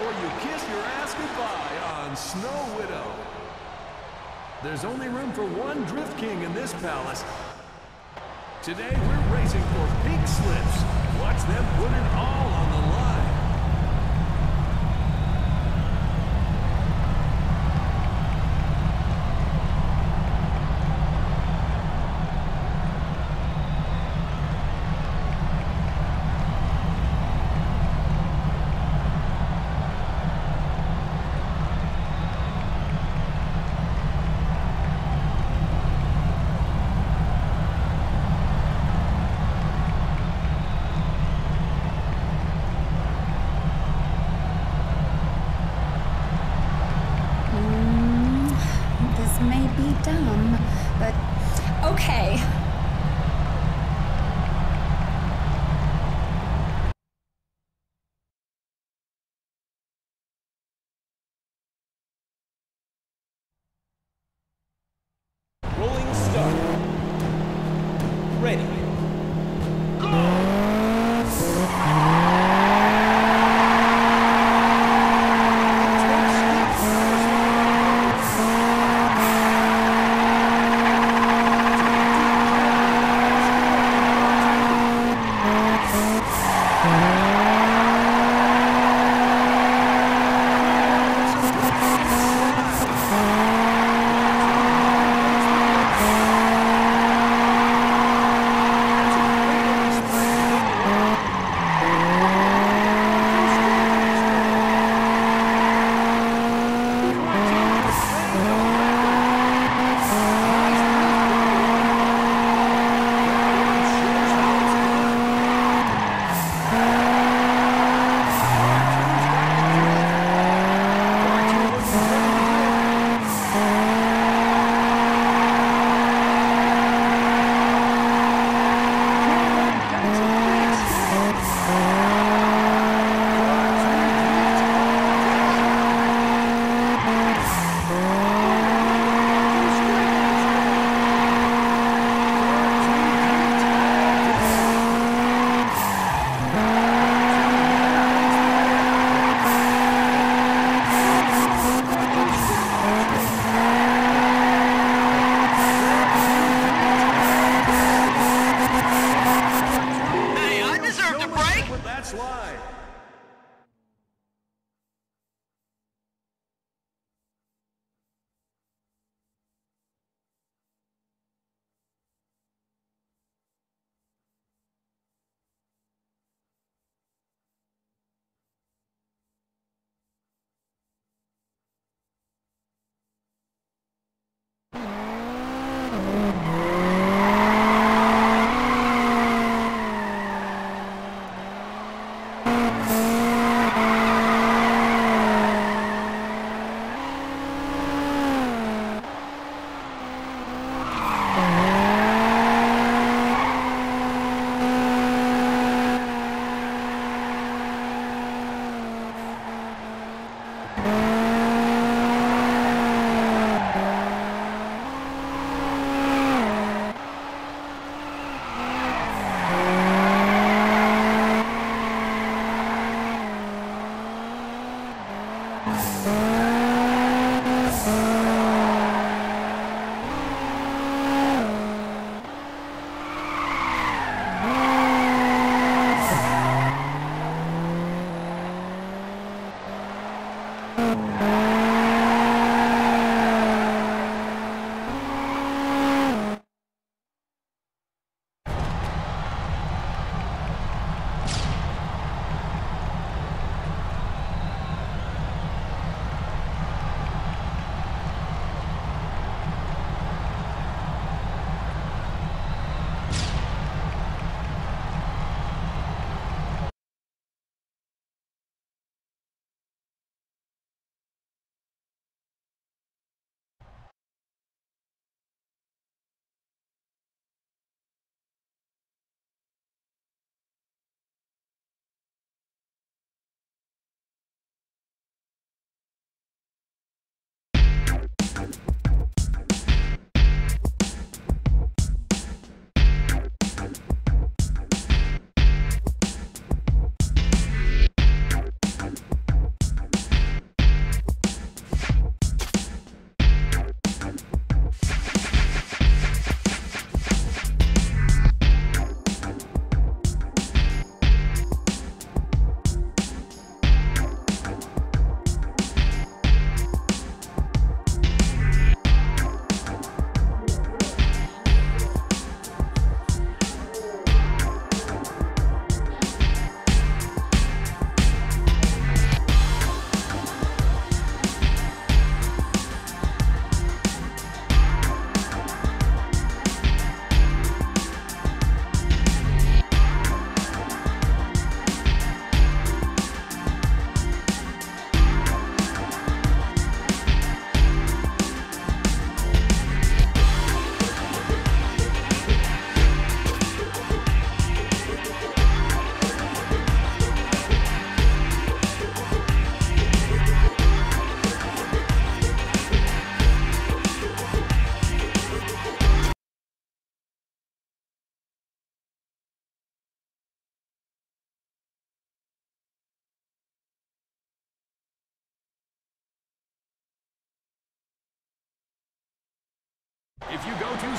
before you kiss your ass goodbye on Snow Widow. There's only room for one Drift King in this palace. Today we're racing for pink slips. Watch them put it all on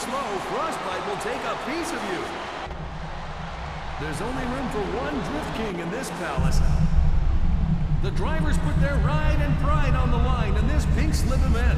slow, Frostbite will take a piece of you. There's only room for one Drift King in this palace. The drivers put their ride and pride on the line in this pink slip event.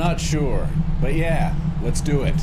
Not sure, but yeah, let's do it.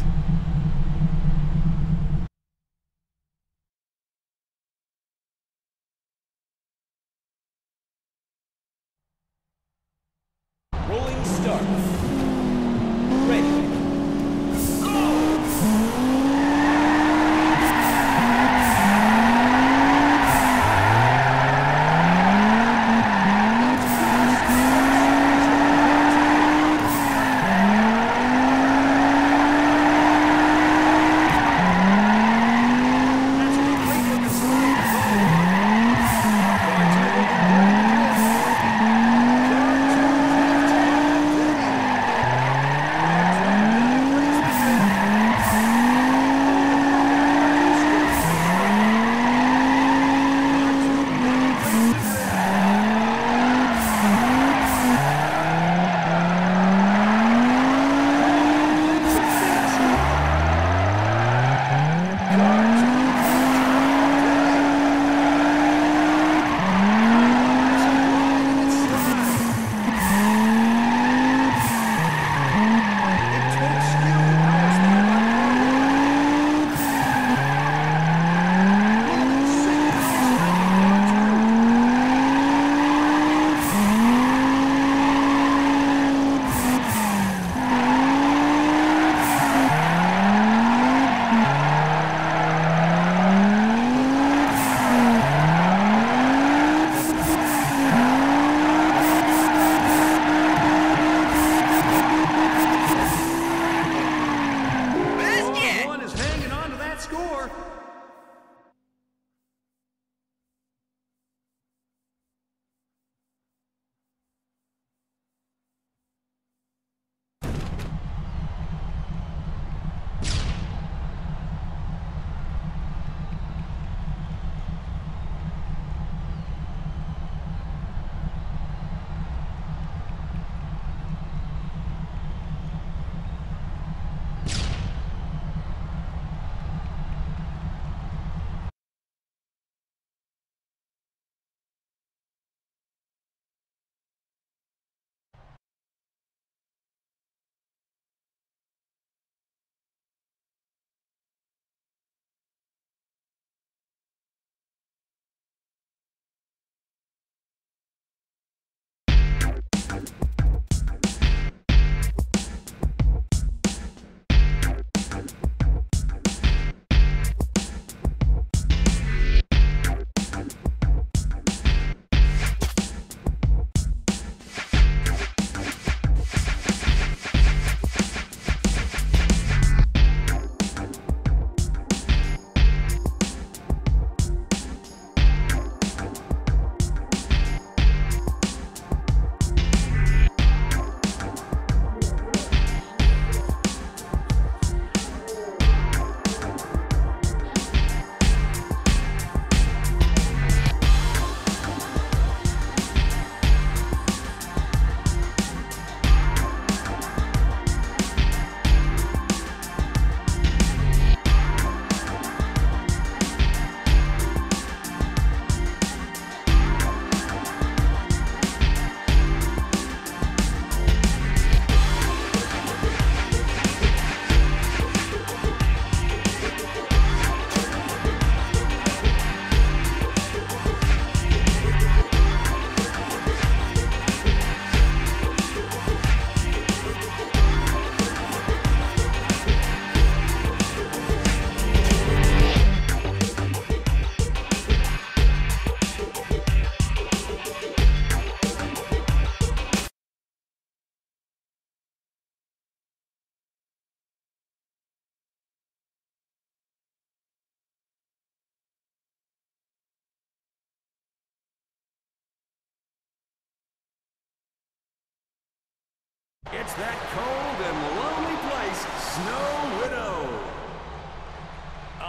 It's that cold and lonely place, Snow Widow.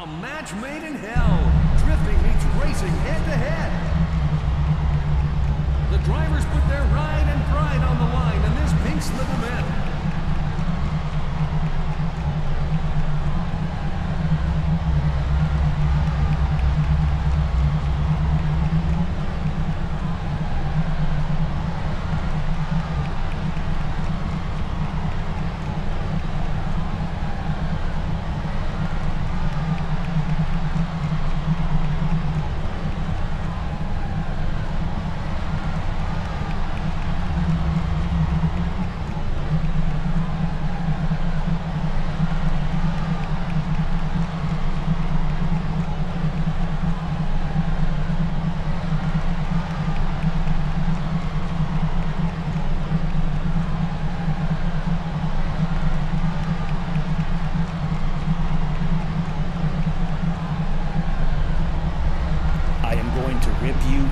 A match made in hell. Drifting meets racing head to head. The drivers put their ride and pride on the line in this pink slip event.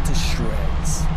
To shreds.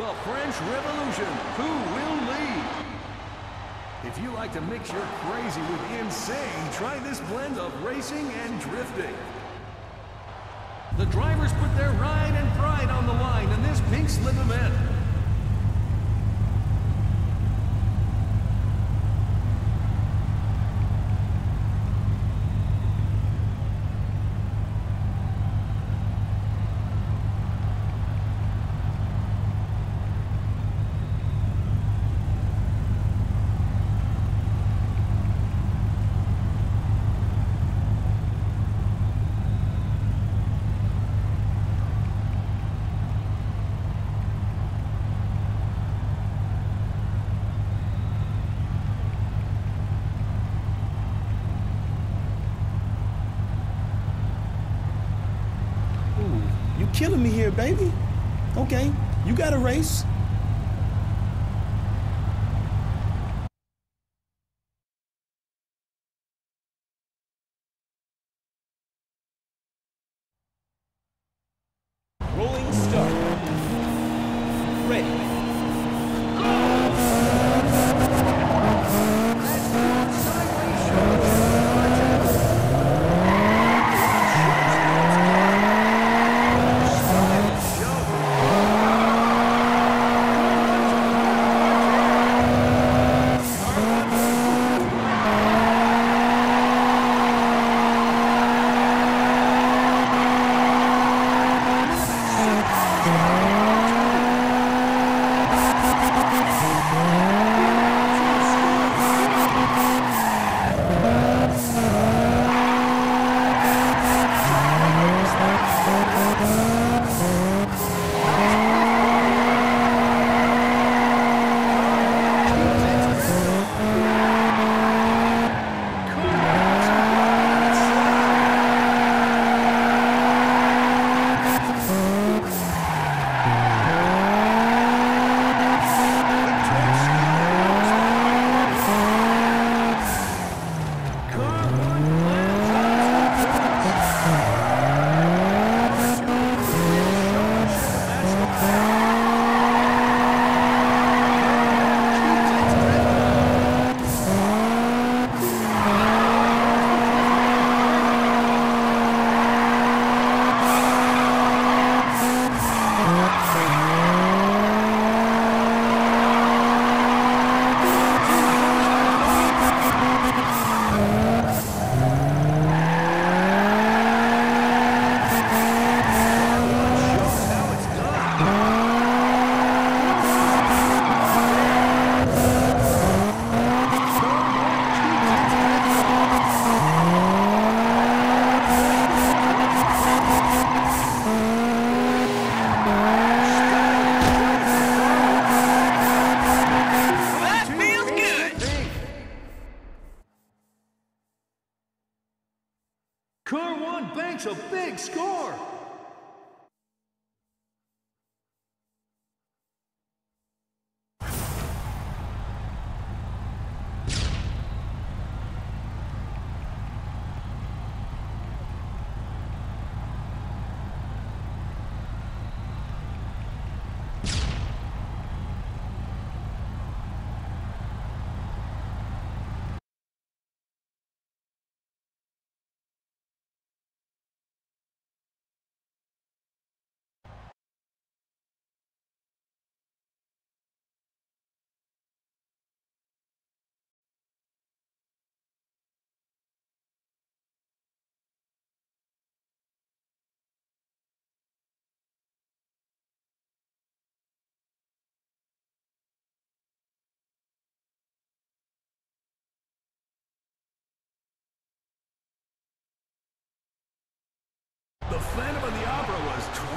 The French Revolution. Who will lead? If you like to mix your crazy with insane, try this blend of racing and drifting. The drivers put their ride and pride on the line in this pink slip event. Ooh, you killing me here, baby. Okay, you got a race.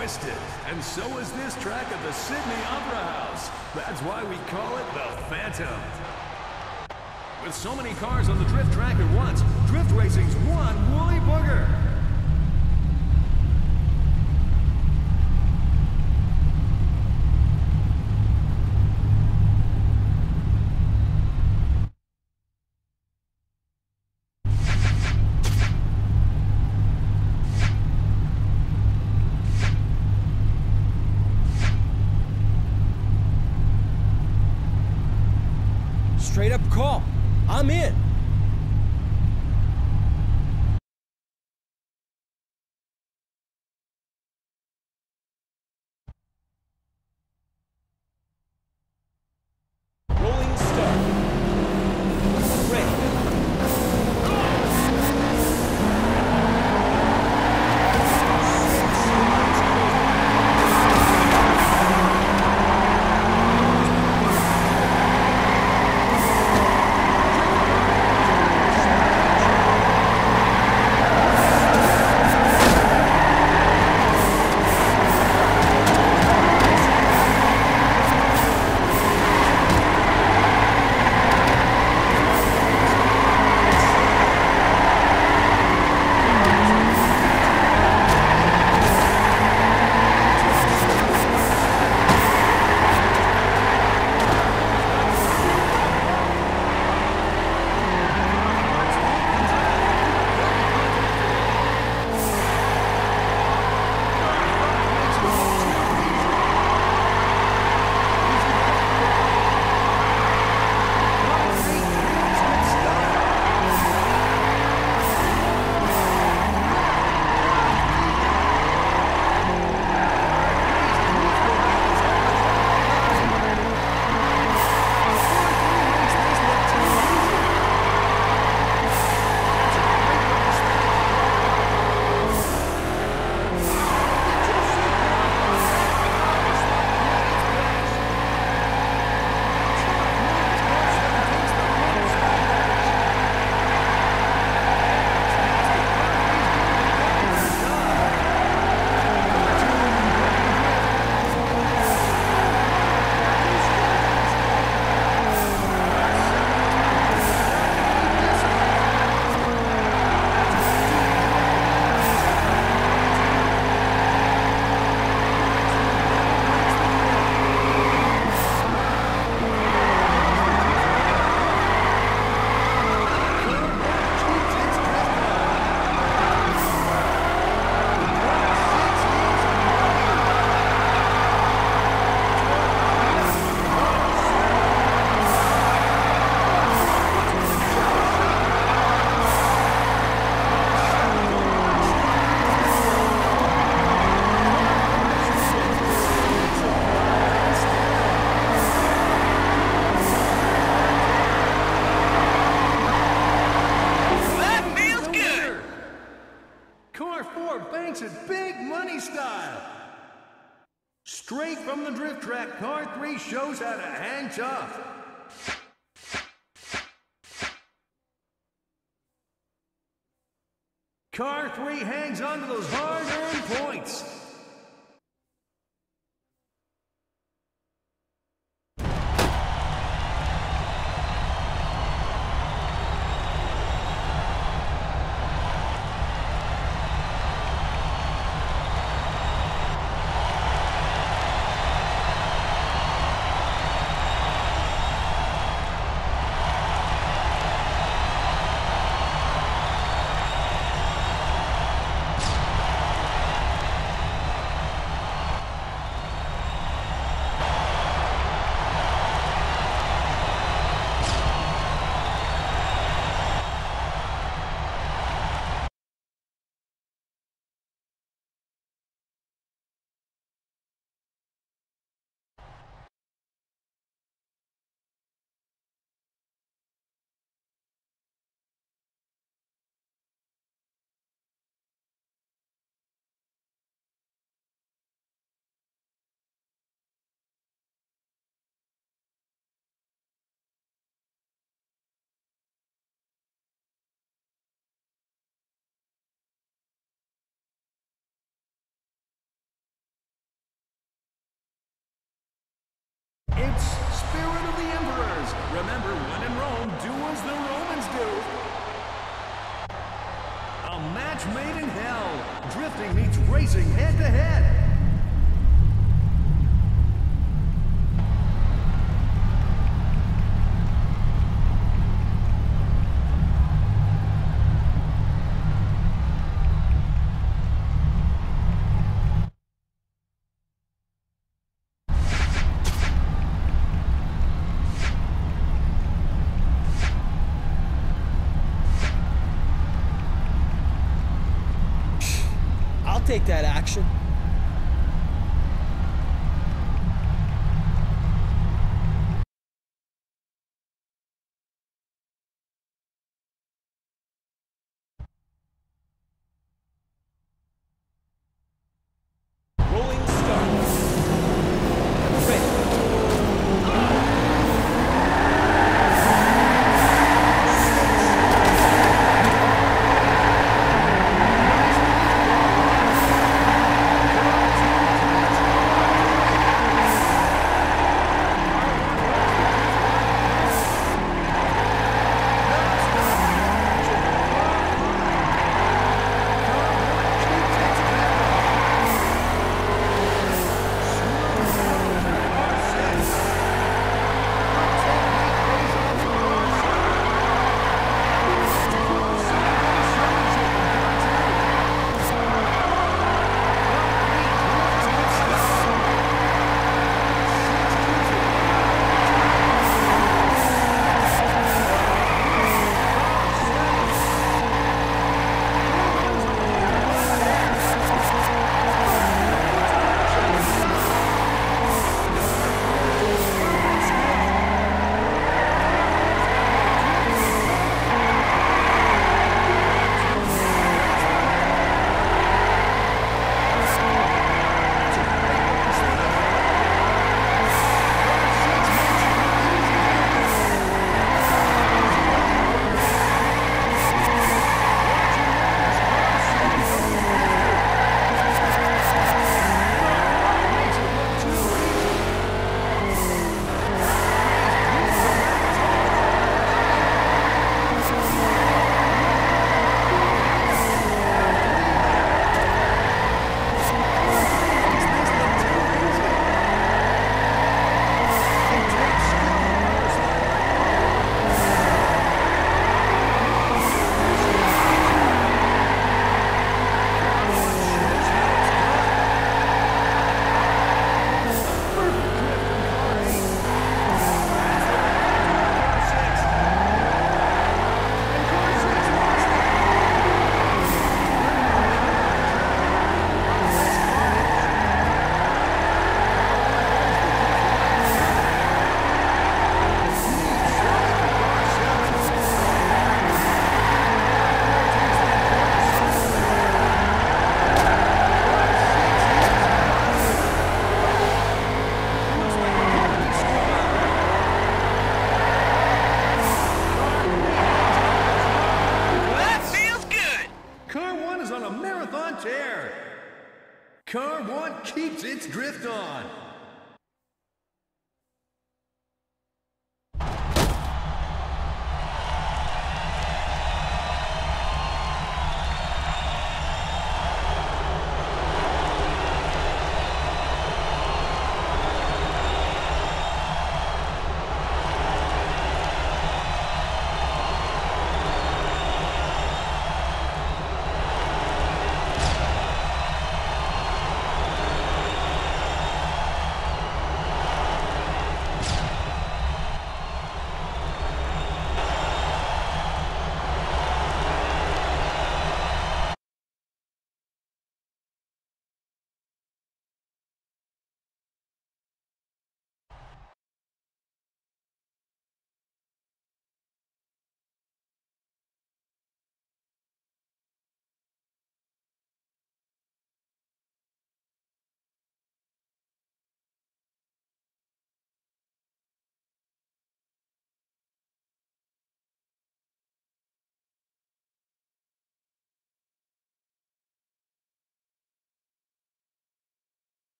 Twisted, and so is this track at the Sydney Opera House. That's why we call it the Phantom. With so many cars on the drift track at once, drift racing's one woolly booger. Car 3 hangs on to those hard-earned points. It's Spirit of the Emperors. Remember, when in Rome, do as the Romans do. A match made in hell. Drifting meets racing head to head. Take that action.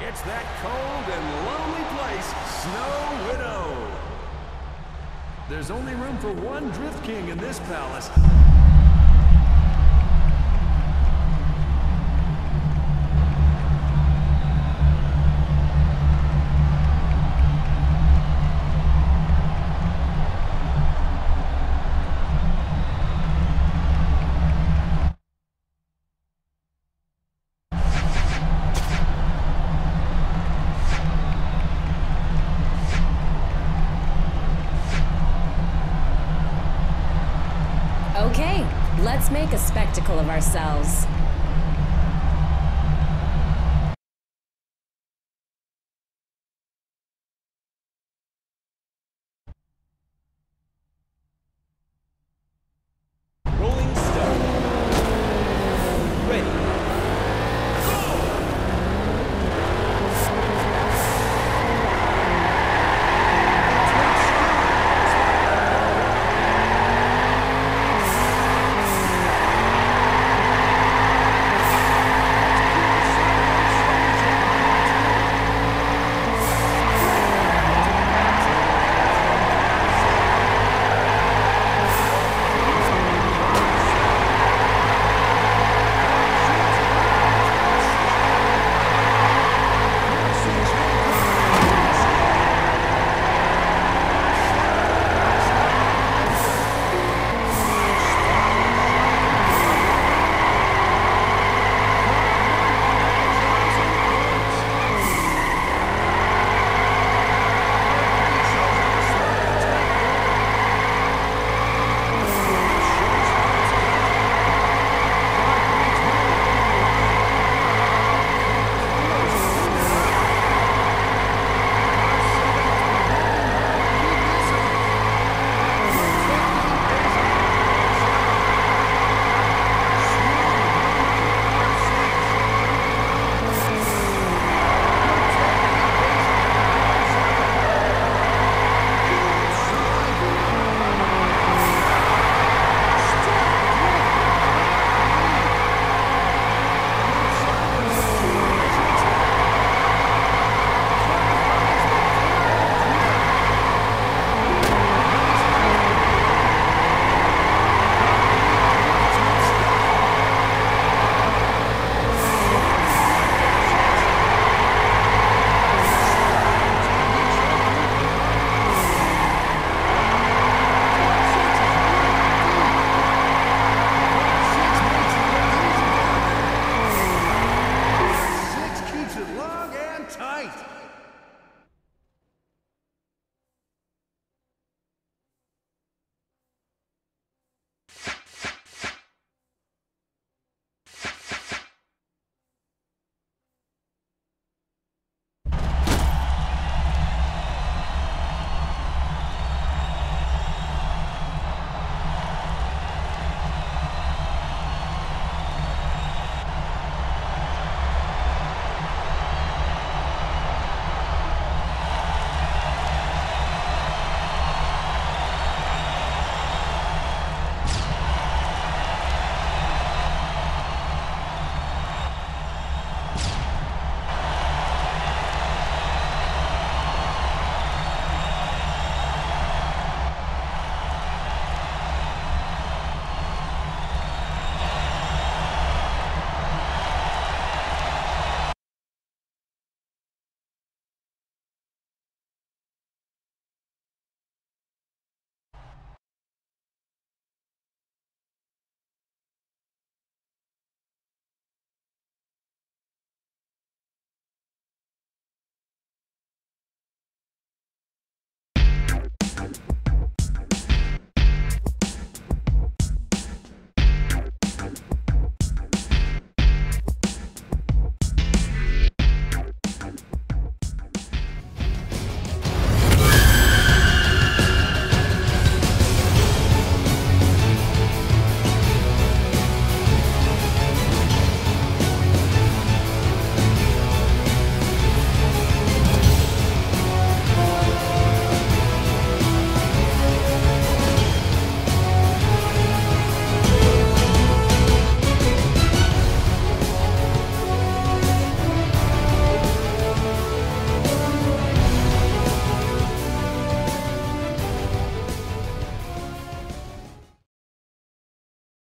It's that cold and lonely place, Snow Widow. There's only room for one Drift King in this palace. Make a spectacle of ourselves.